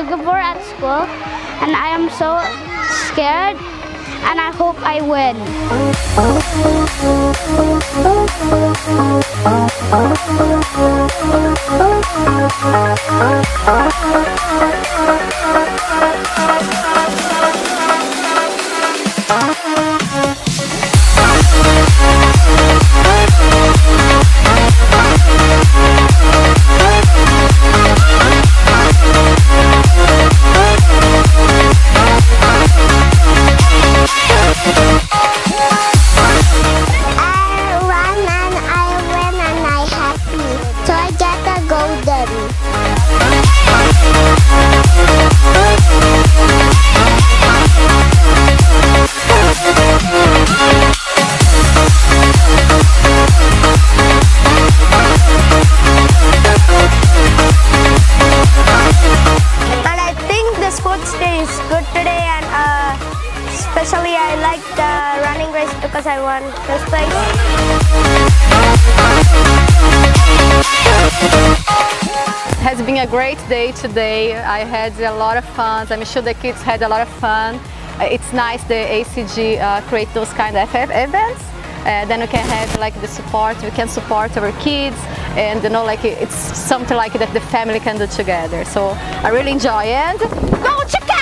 Elgavor at school and I am so scared and I hope I win. Oh, race because I won first place. has been a great day today. I had a lot of fun. I'm sure the kids had a lot of fun. Uh, It's nice the ACG uh, create those kind of events. Uh, then we can have like the support. We can support our kids, and you know, like it's something like that the family can do together. So I really enjoy it. go Chicago!